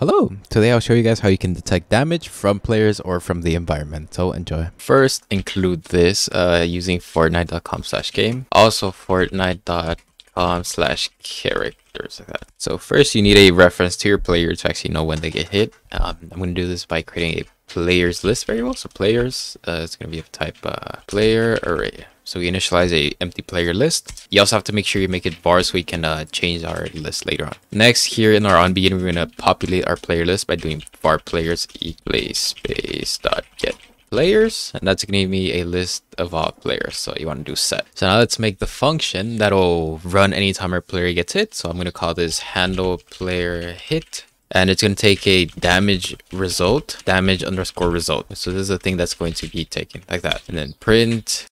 Hello, today I'll show you guys how you can detect damage from players or from the environment, so enjoy. First, include this uh, using fortnite.com slash game, also fortnite.com slash characters like that. So first you need a reference to your player to actually know when they get hit. Um, I'm going to do this by creating a players list variable. So players, uh, it's going to be of type uh, player array. So we initialize a empty player list. You also have to make sure you make it var so we can uh, change our list later on. Next, here in our onBegin, we're to populate our player list by doing var players equals space dot get players. And that's to give me a list of all players. So you want to do set. So now let's make the function that'll run anytime our player gets hit. So i'm going to call this handle player hit. And it's going to take a damage result damage underscore result. So this is the thing that's going to be taken like that. And then print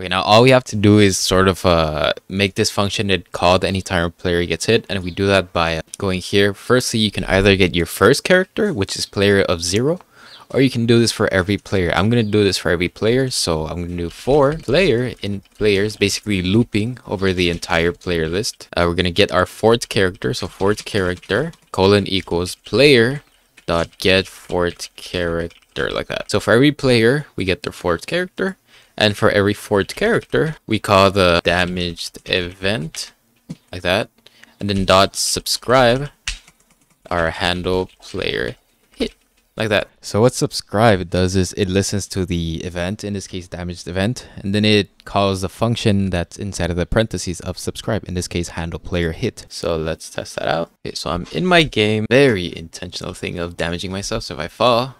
Okay, now all we have to do is sort of uh, make this function that called anytime a player gets hit. And we do that by going here. Firstly, you can either get your first character, which is player of zero, or you can do this for every player. I'm going to do this for every player. So I'm going to do for player in players, basically looping over the entire player list. Uh, we're going to get our fort character. So fort character colon equals player dot get fort character like that. So for every player, we get their fort character. And for every fort character, we call the damaged event like that. And then dot subscribe our handle player hit like that. So what subscribe does is it listens to the event, in this case damaged event, and then it calls the function that's inside of the parentheses of subscribe, in this case handle player hit. So let's test that out. Okay, so I'm in my game, very intentional thing of damaging myself. So if I fall,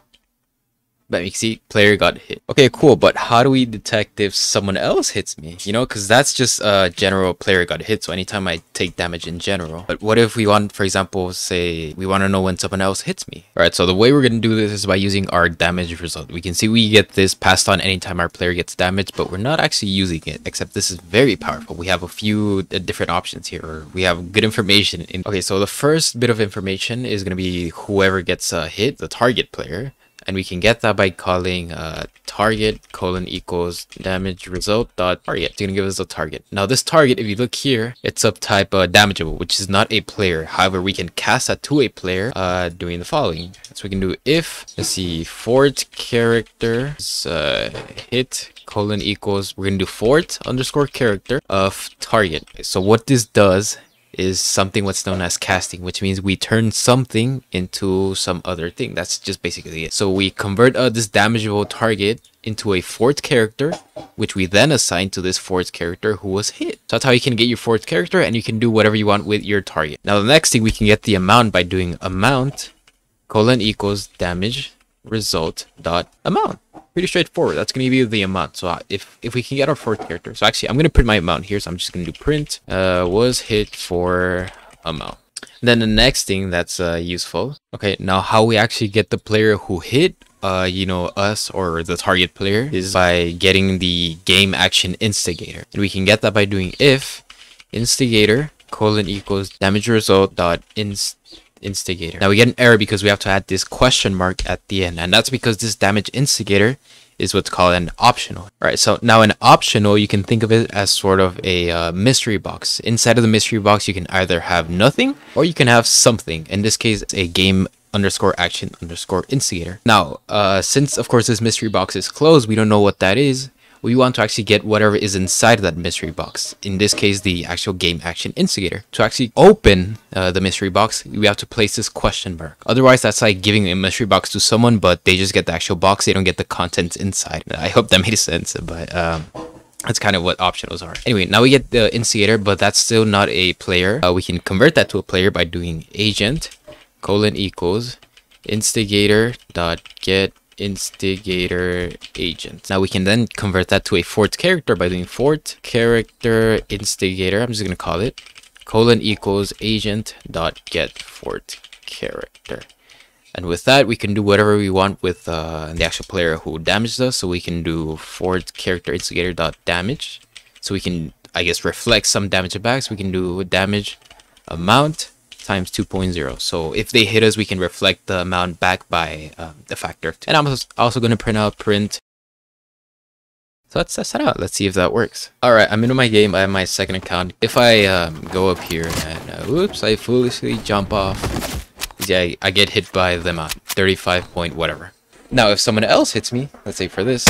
but you see, player got hit. Okay, cool. But how do we detect if someone else hits me? You know, because that's just a uh, general player got hit. So anytime I take damage in general. But what if we want, for example, say we want to know when someone else hits me? All right. So the way we're going to do this is by using our damage result. We can see we get this passed on anytime our player gets damaged, but we're not actually using it, except this is very powerful. We have a few uh, different options here. We have good information. In okay, so the first bit of information is going to be whoever gets uh, hit, the target player and we can get that by calling uh, target colon equals damage result dot target. It's gonna give us a target. Now this target, if you look here, it's of type uh, damageable, which is not a player. However, we can cast that to a player uh, doing the following. So we can do if, let's see, fort character uh, hit colon equals, we're gonna do fort underscore character of target. So what this does is something what's known as casting, which means we turn something into some other thing. That's just basically it. So we convert uh, this damageable target into a fort character, which we then assign to this fort character who was hit. So that's how you can get your fort character and you can do whatever you want with your target. Now the next thing we can get the amount by doing amount colon equals damage result dot amount pretty straightforward. That's going to be the amount. So uh, if, if we can get our fort character. So actually, I'm going to print my amount here. So I'm just going to do print uh, was hit for amount. then the next thing that's uh, useful. Okay, now how we actually get the player who hit uh, you know, us or the target player is by getting the game action instigator. And we can get that by doing if instigator colon equals damage result dot inst instigator. Now we get an error because we have to add this question mark at the end. And that's because this damage instigator is what's called an optional. All right, so now an optional, you can think of it as sort of a uh, mystery box. Inside of the mystery box, you can either have nothing or you can have something. In this case, it's a game underscore action underscore instigator. Now, uh, since of course this mystery box is closed, we don't know what that is we want to actually get whatever is inside that mystery box. In this case, the actual game action instigator. To actually open uh, the mystery box, we have to place this question mark. Otherwise, that's like giving a mystery box to someone, but they just get the actual box. They don't get the contents inside. I hope that made sense, but um, that's kind of what optionals are. Anyway, now we get the instigator, but that's still not a player. Uh, we can convert that to a player by doing agent colon equals instigator dot get instigator agent. Now we can then convert that to a fort character by doing fort character instigator. I'm just going to call it colon equals agent dot get fort character. And with that, we can do whatever we want with uh, the actual player who damaged us. So we can do fort character instigator dot damage. So we can, I guess, reflect some damage back. So we can do damage amount times 2.0. So if they hit us, we can reflect the amount back by um, the factor. And I'm also going to print out print. So let's test that out. Let's see if that works. All right, I'm into my game. I have my second account. If I um, go up here and, uh, whoops, I foolishly jump off. Yeah, I, I get hit by them at 35 point whatever. Now if someone else hits me, let's say for this,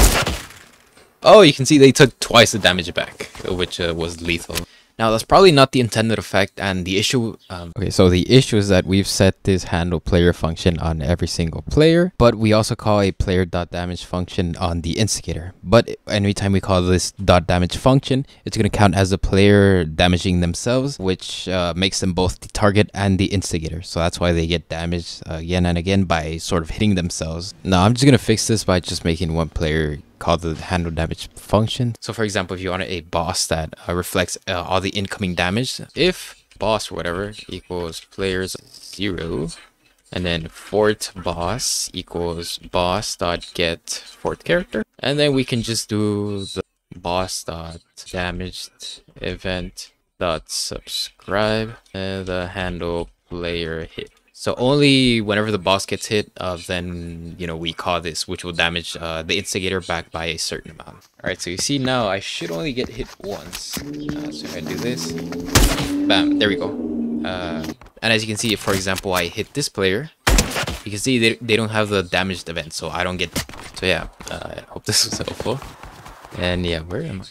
oh you can see they took twice the damage back, which uh, was lethal. Now that's probably not the intended effect and the issue um, okay so the issue is that we've set this handle player function on every single player but we also call a player dot damage function on the instigator. But anytime we call this dot damage function it's going to count as the player damaging themselves which uh, makes them both the target and the instigator. So that's why they get damaged uh, again and again by sort of hitting themselves. Now I'm just going to fix this by just making one player called the handle damage function. So for example, if you want a boss that uh, reflects uh, all the incoming damage, if boss or whatever equals players zero, and then fort boss equals boss dot get fort character, and then we can just do the boss dot damaged event dot subscribe and the handle player hit. So only whenever the boss gets hit, uh, then, you know, we call this, which will damage uh, the instigator back by a certain amount. Alright, so you see now, I should only get hit once. Uh, so if I do this, bam, there we go. Uh, and as you can see, for example, I hit this player, you can see they, they don't have the damaged event, so I don't get... So yeah, uh, I hope this was helpful. And yeah, where am I?